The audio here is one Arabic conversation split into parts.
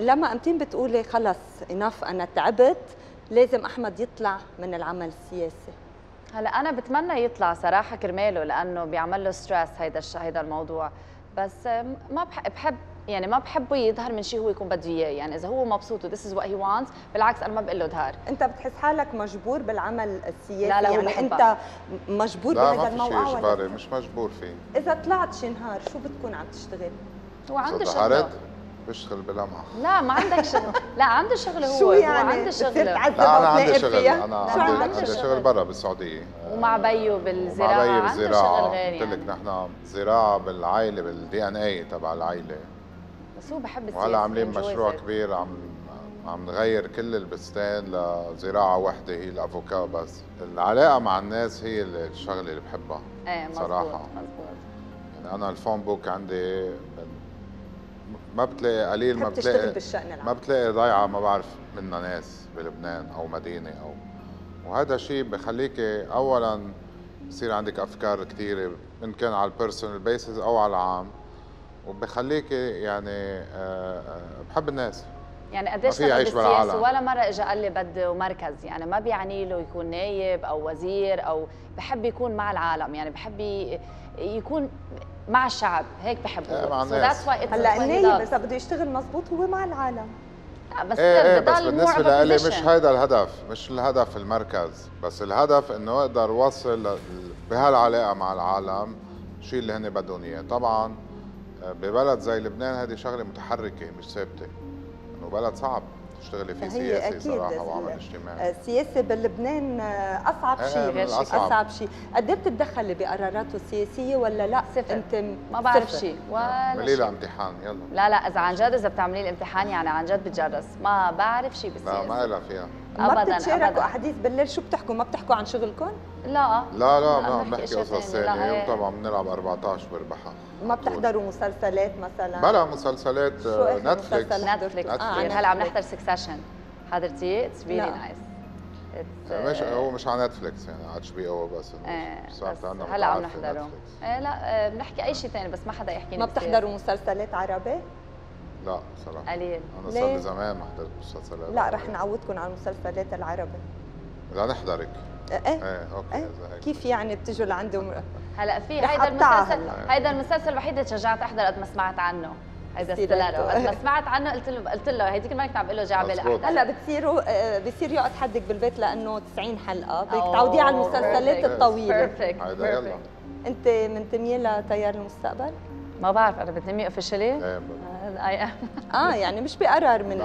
لما امتين بتقولي خلص enough أنا تعبت لازم أحمد يطلع من العمل السياسي هلا أنا بتمنى يطلع صراحة كرماله لأنه بيعمل له stress هيدا هيدا الموضوع. بس ما بحب, بحب يعني ما بحبه يظهر من شيء هو يكون بده إياه. يعني إذا هو مبسوط و this is what he wants بالعكس أنا ما بقول له ظهر أنت بتحس حالك مجبور بالعمل السياسي؟ لا لا يعني أنت مجبور لا بهذا الموضوع لا ولا؟ اجباري مش مجبور فيه. إذا طلعت شي نهار شو بتكون عم تشتغل؟ هو عنده شغله. ظهرت؟ بشتغل بلمعة لا ما عندك شغل. لا عنده شغل هو شو يعني؟ هو عنده شغل. لا أنا عندي شغل. فيها؟ أنا عندي شغل؟ شغل برا بالسعودية. ومع بيو بالزراعة؟ مع شغل غير قلت لك يعني. نحن زراعة بالعائلة بالدي إن اي تبع العائلة. بس هو بحب السياسة وهلا عاملين مشروع. كبير عم عم نغير كل البستان لزراعة وحدة هي الافوكا بس. العلاقة مع الناس هي الشغلة اللي بحبها إيه مزبوط صراحة. مزبوط يعني أنا ال phone book عندي ما بتلاقي قليل ما بتلاقي بالشأن ما العام بتلاقي ضيعة ما بعرف منها ناس بلبنان أو مدينة أو وهذا شيء بخليك اولا يصير عندك أفكار كثيره إن كان على ال personal basis أو على العام وبخليك يعني آه، آه، بحب الناس. يعني قديش في اشتغل عيش بالسياسة بالعالم. ولا مرة اجى قال لي بده مركز يعني ما بيعني له يكون نايب أو وزير أو بحب يكون مع العالم يعني بحب يكون مع الشعب هيك بحبه إيه، مع الناس. هلأ النايب. إذا بده يشتغل مزبوط هو مع العالم لا، بس إيه إيه بس بالنسبة of a لي مش. هذا الهدف مش الهدف المركز بس الهدف إنه أقدر اوصل ل- بهالعلاقة مع العالم الشيء اللي هن بدهم إياه طبعا آه، ببلد زي لبنان هذه شغلة متحركة مش ثابتة Nobel at top. تشتغلي فيه سياسي صراحة وعمل اجتماعي. آه، السياسة بلبنان آه، أصعب شيء. أصعب. أصعب شيء. قد إيه بتتدخلي بقراراته السياسية ولا لا؟ صفر. أنت ما بعرف شيء. نعم. ولا لا امتحان. يلا. لا لا إذا عن جد إذا بتعملي لي امتحان يعني عن جد بتجرس. ما بعرف شيء بالسياسة لا ما لها فيها. ما بتتشاركوا أحاديث بالليل؟ شو بتحكوا؟ ما بتحكوا عن شغلكم؟ لا. لا لا ما بنحكي قصص ثانية. طبعا بنلعب 14 بربحها ما بتحضروا مسلسلات مثلا؟ بلا مسلسلات Netflix آه، Netflix آه هلا عم نحضر Succession حضرتي؟ it's very nice مش آه، هو مش على Netflix يعني على HBO بس آه، هلا عم نحضره. إيه لا آه، بنحكي أي شيء ثاني بس ما حدا يحكي ما بتحضروا مسلسلات عربي؟ لا صراحة قليل. أنا صار لي زمان ما حضرت مسلسلات لا رح نعودكم على المسلسلات العربي. بدنا نحضرك. إيه؟ إيه okay إيه؟ كيف يعني بتجوا لعندهم؟ هلا في هيدا المسلسل هيدا المسلسل الوحيد اللي تشجعت أحضر قد ما سمعت عنه. هيدا ستيلاتو. ستيلاتو قد ما سمعت عنه قلت له قلت له هيديك المره كنت عم بقول له جاي على بالي مزبوط. احضر هلأ بتصيروا آه، بصير يقعد حدك بالبيت لأنه 90 حلقة. بدك تعوديه على المسلسلات. الطويلة. perfect أنت منتميه لتيار المستقبل؟ ما بعرف أنا بنتمي officially اي آه يعني مش بقرار من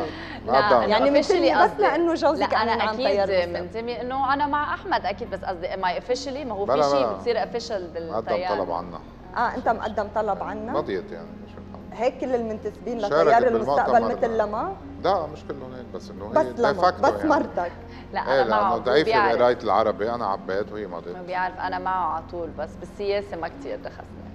قدام. يعني منتمي بس. لأنه جوزك لا أنا أكيد المستقبل. منتمي إنه أنا مع أحمد أكيد بس قصدي ماني officially ما هو في شيء. بتصير official قدم بالتيار طلب عنا. آه أنت مقدم طلب عنا. مضيت يعني. هيك كل المنتسبين لتيار المستقبل مثل. لما لا مش كلهم هيك بس إنه بس هي لما de facto بس يعني. مرتك لا إيه أنا معه لأنه ضعيفه. بقرايه العربي أنا عبيت وهي ما مضيت بيعرف أنا معه على طول بس بالسياسة ما كثير دخلني